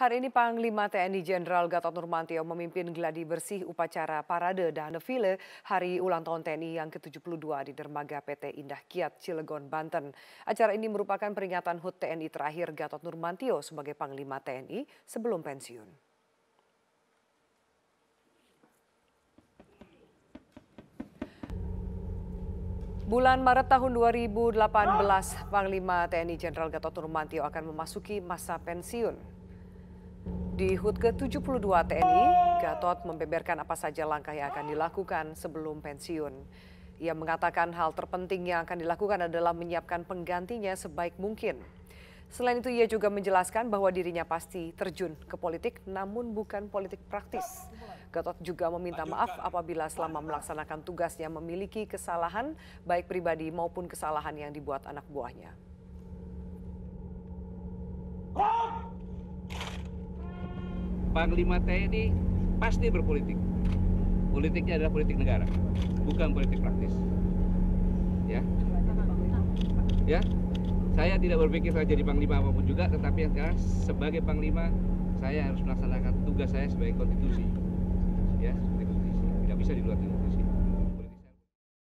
Hari ini Panglima TNI Jenderal Gatot Nurmantio memimpin gladi bersih upacara parade dan defile Hari Ulang Tahun TNI yang ke-72 di Dermaga PT Indah Kiat Cilegon, Banten. Acara ini merupakan peringatan HUT TNI terakhir Gatot Nurmantio sebagai Panglima TNI sebelum pensiun. Bulan Maret tahun 2018, Panglima TNI Jenderal Gatot Nurmantio akan memasuki masa pensiun. Di HUT ke-72 TNI, Gatot membeberkan apa saja langkah yang akan dilakukan sebelum pensiun. Ia mengatakan hal terpenting yang akan dilakukan adalah menyiapkan penggantinya sebaik mungkin. Selain itu ia juga menjelaskan bahwa dirinya pasti terjun ke politik namun bukan politik praktis. Gatot juga meminta maaf apabila selama melaksanakan tugasnya memiliki kesalahan baik pribadi maupun kesalahan yang dibuat anak buahnya. Panglima TNI pasti berpolitik. Politiknya adalah politik negara, bukan politik praktis. Ya, ya, saya tidak berpikir saya jadi panglima apa pun juga, tetapi yang sekarang sebagai panglima saya harus melaksanakan tugas saya sebagai konstitusi, ya konstitusi. Tidak bisa di luar itu.